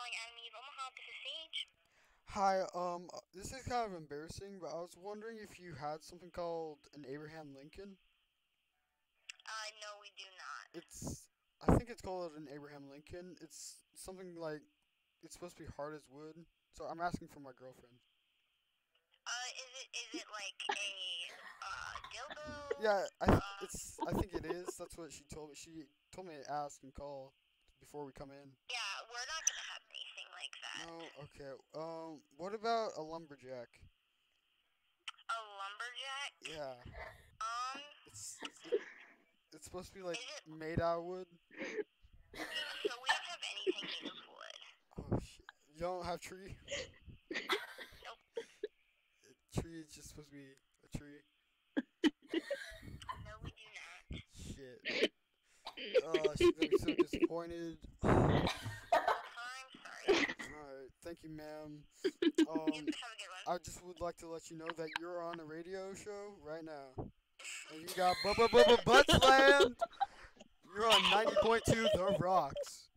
calling Adam Eve Omaha. This is Sage. Hi, um, uh, this is kind of embarrassing, but I was wondering if you had something called an Abraham Lincoln. Uh, no, we do not. It's, I think it's called an Abraham Lincoln. It's something like, it's supposed to be hard as wood. So I'm asking for my girlfriend. Uh, is it is it like a uh dildo? Yeah, I th- it's, I think it is. That's what she told me. She told me to ask and call before we come in. Yeah, we're not gonna have anything like that. No, okay. Um, what about a lumberjack? A lumberjack? Yeah, Um, it's, it, it's supposed to be like it- made out of wood. so we don't have anything made of wood. Oh shit! You don't have tree? Nope. A tree is just supposed to be a tree. No, we do not. Shit. Oh, she's gonna be so disappointed. I'm sorry. Alright, thank you, ma'am. Um, have a good one. I just would like to let you know that you're on a radio show right now. And you got Bubba Bubba Butt Slammed! You're on 90.2 The Rocks.